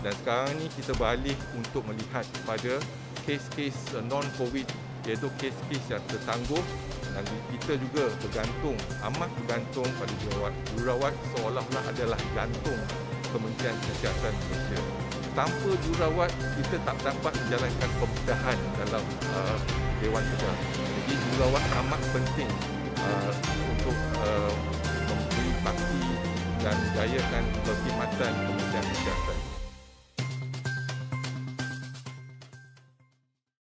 dan sekarang ni kita beralih untuk melihat kepada kes-kes eh, non-covid iaitu kes-kes yang tertangguh. Dan kita juga bergantung amat bergantung pada jurawat. Jurawat seolah-olah adalah gantung Kementerian Kesihatan Malaysia. Tanpa jurawat kita tak dapat menjalankan pembedahan dalam uh, Dewan Kedah jadi jurawat amat penting uh, untuk uh, memberi bakti dan gayakan perkhidmatan Kementerian Kesihatan.